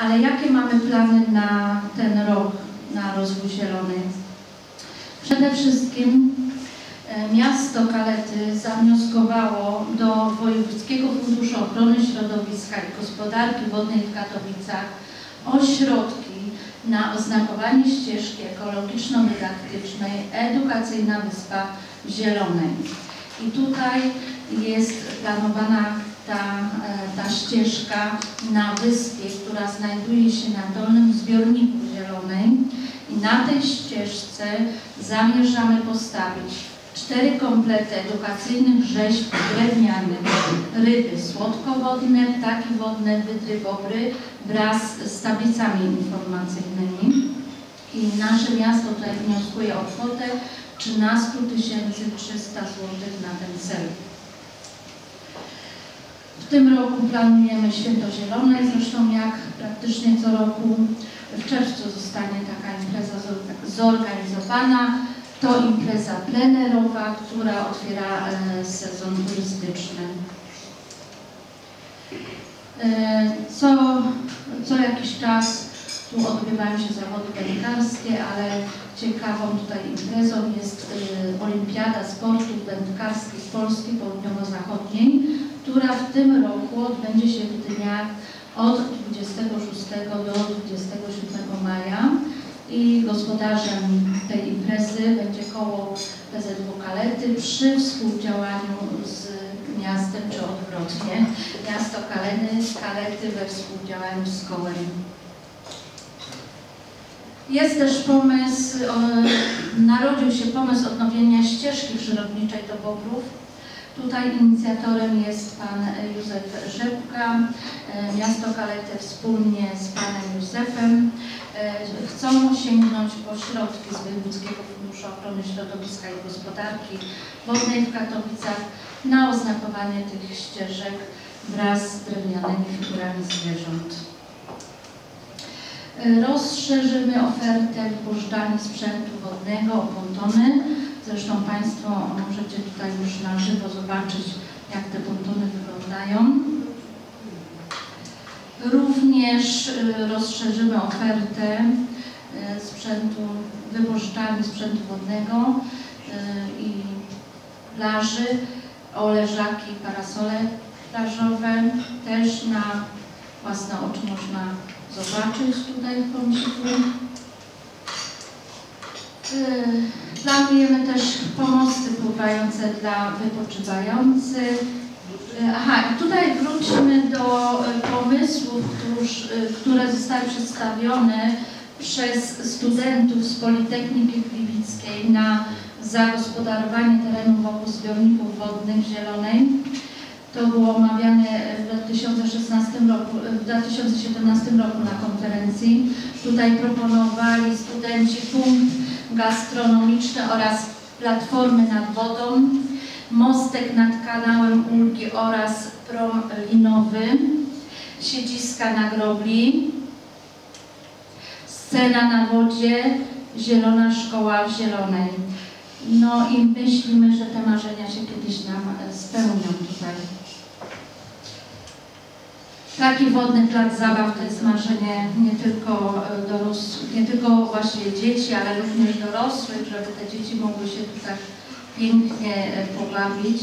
Ale jakie mamy plany na ten rok, na rozwój zielony? Przede wszystkim e, miasto Kalety zawnioskowało do Wojewódzkiego Funduszu Ochrony Środowiska i Gospodarki Wodnej w Katowicach o środki na oznakowanie ścieżki ekologiczno-dydaktycznej Edukacyjna Wyspa Zielonej. I tutaj jest planowana ta, e, ta ścieżka na wyspie, która znajduje się na dolnym zbiorniku zielonej i na tej ścieżce zamierzamy postawić cztery komplety edukacyjnych rzeźb drewnianych, ryby słodkowodne, ptaki wodne, wydry, bobry wraz z tablicami informacyjnymi. I nasze miasto tutaj wnioskuje o kwotę 13 300 zł na ten cel. W tym roku planujemy Święto Zielone, zresztą jak praktycznie co roku w czerwcu zostanie taka impreza zorga- zorganizowana. To impreza plenerowa, która otwiera e, sezon turystyczny. E, Co, co jakiś czas tu odbywają się zawody wędkarskie, ale ciekawą tutaj imprezą jest e, Olimpiada Sportów Wędkarskich Polski Południowo-Zachodniej, która w tym roku odbędzie się w dniach od 26 do 27 maja i gospodarzem tej imprezy będzie koło PZW Kalety przy współdziałaniu z miastem, czy odwrotnie, miasto Kalety, Kalety we współdziałaniu z kołem. Jest też pomysł, narodził się pomysł odnowienia ścieżki przyrodniczej do Bobrów. Tutaj inicjatorem jest pan Józef Rzepka, e, miasto Kalety wspólnie z panem Józefem. E, Chcą sięgnąć po środki z Wojewódzkiego Funduszu Ochrony Środowiska i Gospodarki Wodnej w Katowicach na oznakowanie tych ścieżek wraz z drewnianymi figurami zwierząt. E, Rozszerzymy ofertę wypożyczalni sprzętu wodnego o pontony. Zresztą Państwo możecie tutaj już na żywo zobaczyć, jak te pontony wyglądają. Również y, rozszerzymy ofertę y, sprzętu, wypożyczalni sprzętu wodnego y, i plaży o leżaki, parasole plażowe. Też na własne oczy można zobaczyć tutaj w pomniku. Planujemy też pomosty pływające dla wypoczywających. Y, Aha, tutaj wróćmy do y, pomysłów, y, które zostały przedstawione przez studentów z Politechniki Gliwickiej na zagospodarowanie terenu wokół zbiorników wodnych Zielonej. To było omawiane w 2016 roku, w 2017 roku na konferencji. Tutaj proponowali studenci punkt gastronomiczny oraz platformy nad wodą, mostek nad kanałem Ulgi oraz prom linowy, siedziska na grobli, scena na wodzie, zielona szkoła w zielonej. No i myślimy, że te marzenia się kiedyś nam spełnią tutaj. Taki wodny plac zabaw to jest marzenie nie tylko e, dorosłych, nie tylko właśnie dzieci, ale również dorosłych, żeby te dzieci mogły się tak pięknie e, pobawić.